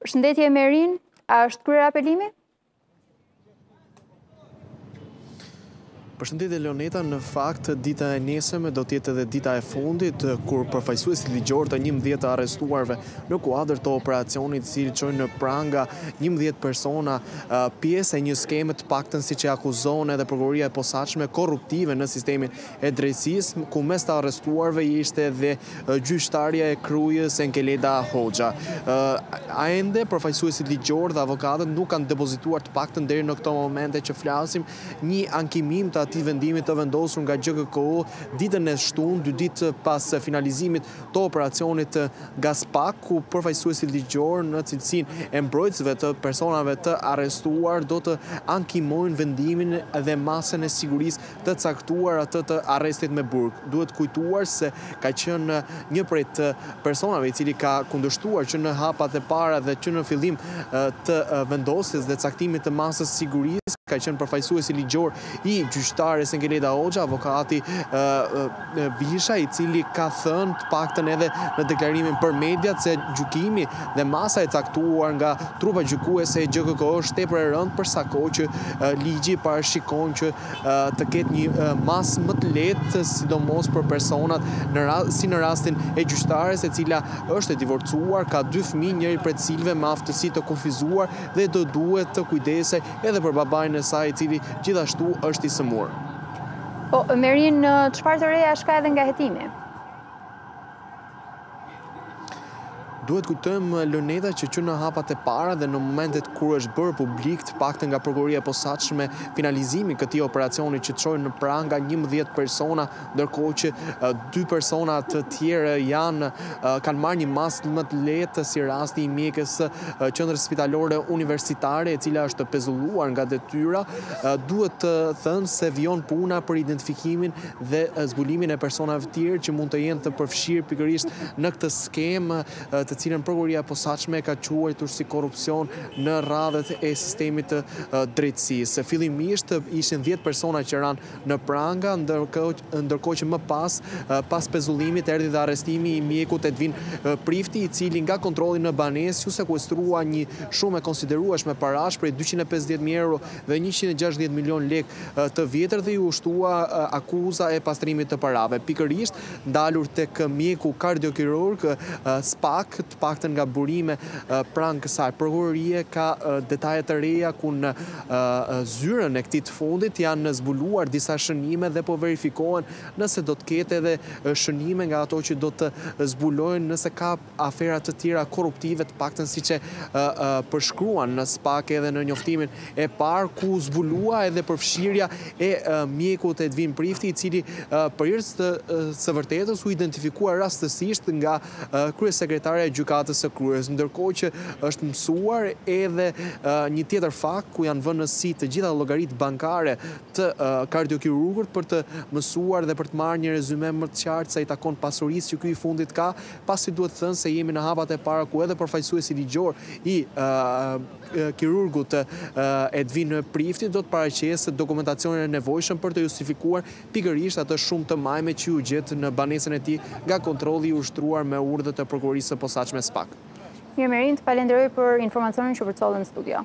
Përshëndetje Emerin, a është kryer apelimi? Përshëndetje Leoneta, në fakt dita e nesërme do të jetë edhe dita e fundit kur përfaqësuesit ligjorë të 11 të arrestuarve në kuadër të operacionit i cili çoi në pranga 11 persona pjesë e një skeme të paktën siç e akuzon edhe prokuroria e posaçme korruptive në sistemin e drejtësisë, ku mes të arrestuarve ishte edhe gjyqtarja e Krujës, Enkeleda Hoxha. Ende, përfaqësuesit ligjorë dhe avokatët nuk kanë depozituar të paktën deri në këto momente që flasim, një ankimim të atij vendimi të vendosur nga GJKKO ditën e shtunë, dy ditë pas finalizimit të operacionit nga SPAK, ku përfaqësuesit ligjorë në cilësinë e mbrojtësve të personave të arrestuar do të ankimojnë vendimin dhe masën e sigurisë të caktuar atë të arrestit me burg. Duhet kujtuar se ka qenë një prej të personave i cili ka kundërshtuar që në hapat e para dhe që në fillim të vendosjes dhe caktimit të masës së sigurisë, ka qenë përfaqësuesi ligjor i gjyqtares Enkeleda Hoxha, avokati Visha, i cili ka thënë të paktën edhe në deklarimin për mediat se gjykimi dhe masa e caktuar nga trupa gjykuese e GJKKO është tepër e rëndë për sa kohë që ligji parashikon që të ketë një masë më të lehtë sidomos për personat në si në rastin e gjyqtares e cila është e divorcuar, ka dy fëmijë njëri prej të cilëve me aftësi të kufizuar dhe do duhet të kujdesej edhe për babain e saj i cili gjithashtu është i sëmurë. Po, Emerin, çfarë të reja ka edhe nga hetimi? Duhet të kujtojmë eh, Leoneta që që në hapat e para dhe në momentet kur është bërë publik të paktën nga prokuroria e posaçme finalizimi i këtij operacioni që çoi në pranga 11 persona, ndërkohë që 2 eh, persona të tjerë janë, eh, kanë marrë një masë më të lehtë si rasti i mjekes Qendrës Spitalore Universitare, e cila është pezulluar nga detyra, duhet thënë se vijon puna për identifikimin dhe zbulimin e personave të tjerë që mund të jenë të përfshirë pikërisht në këtë skemë, të cilën prokuroria e posaçme e ka quajtur si korrupsion në radhët e sistemit të drejtësisë. Fillimisht ishin 10 persona që ranë në pranga, ndërkohë që më pas, pas pezullimit, erdhi dhe arrestimi i mjekut Edvin Prifti, i cili nga kontrolli në banesë iu sekuestrua një shumë e konsiderueshme parash prej dyqind e pesëdhjetë mijë euro dhe njëqind e gjashtëdhjetë milionë lekë të vjetër dhe iu shtua akuza e pastrimit të parave, pikërisht ndalur tek mjeku kardiokirurg, SPAK, të paktën nga burime pranë kësaj prokurorie ka detaje të reja ku në Zyrën e këtij të fundit janë zbuluar disa shënime dhe po verifikohen nëse do të ketë edhe shënime nga ato që do të zbulojnë nëse ka afera të tjera korruptive, të paktën siç e përshkruan SPAK edhe në njoftimin e parë ku u zbulua edhe përfshirja e mjekut Edvin Prifti i cili për hir të së vërtetës u identifikua rastësisht nga Kryesekretarja e Gjykatës së Krujës, ndërkohë që është mësuar edhe një tjetër fakt ku janë vënë në sitë të gjitha llogaritë bankare të kardiokirurgut për të mësuar dhe për të marrë një rezyme më të qartë sa i takon pasurisë që ky i fundit ka, pasi duhet thënë se jemi në hapat e para ku edhe përfaqësuesi ligjor i kirurgut Edvin Prifti do të paraqesë dokumentacionin e nevojshëm për të justifikuar pikërisht atë shumë të majme që u gjet në banesën e tij nga kontrolli i ushtruar me urdhër të Prokurorisë së Posaçme, SPAK. Mirë Merin, të falenderoj për informacionin që përcolle në studio.